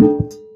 you